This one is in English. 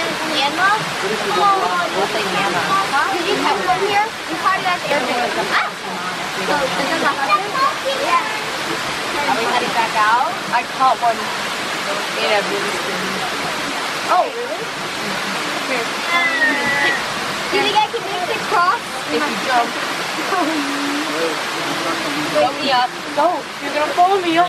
Anna? We'll say Nana. Did you come from here? You party at the airport. Ah! So, this is a the husband? Yeah. Are we heading back out? I caught one in a. Oh, really? Do you think I can make the cross? If you jump. Go me up. Go. You're gonna follow me up.